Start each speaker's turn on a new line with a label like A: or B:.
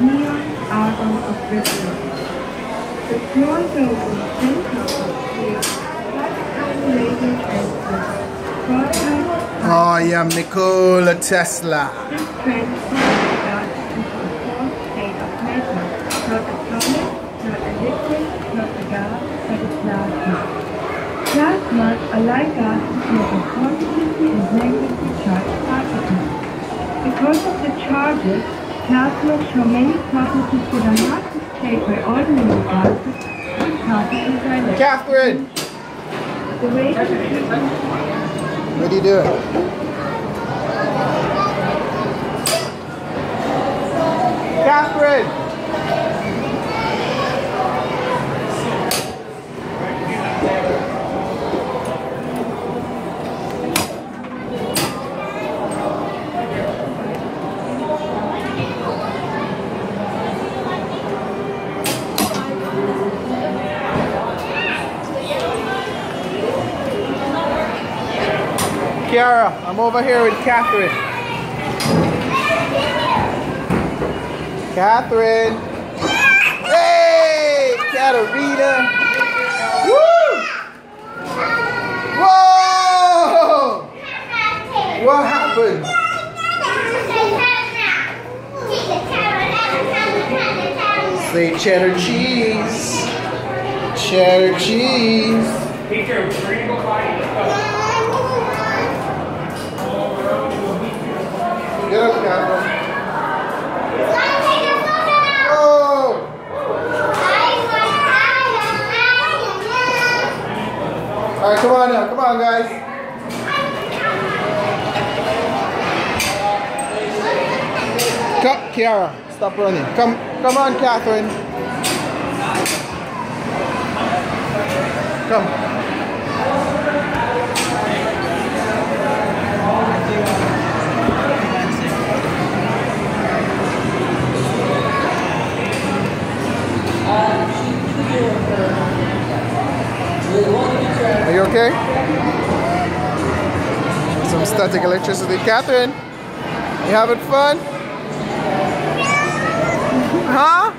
A: neon album of ritual. The small building center of the unrelated and
B: Oh yeah, Nikola Tesla.
A: This transforms God into a false state not a solid, not a liquid, not a gas, but a plasma. Like gases made of positively and negatively charged particles. Because of the charges, show many properties that are not displayed by ordinary and particles are less.
B: Catherine,
A: The way
B: what are you doing? Catherine! Kiara, I'm over here with Catherine. Catherine. Hey, Katarina. Woo! Whoa! What happened? Say cheddar cheese. Cheddar cheese. All right, come on now. Come on, guys. Come, Kiara, stop running. Come, come on, Catherine. Come. Are you okay? Some static electricity. Catherine, you having fun? Huh?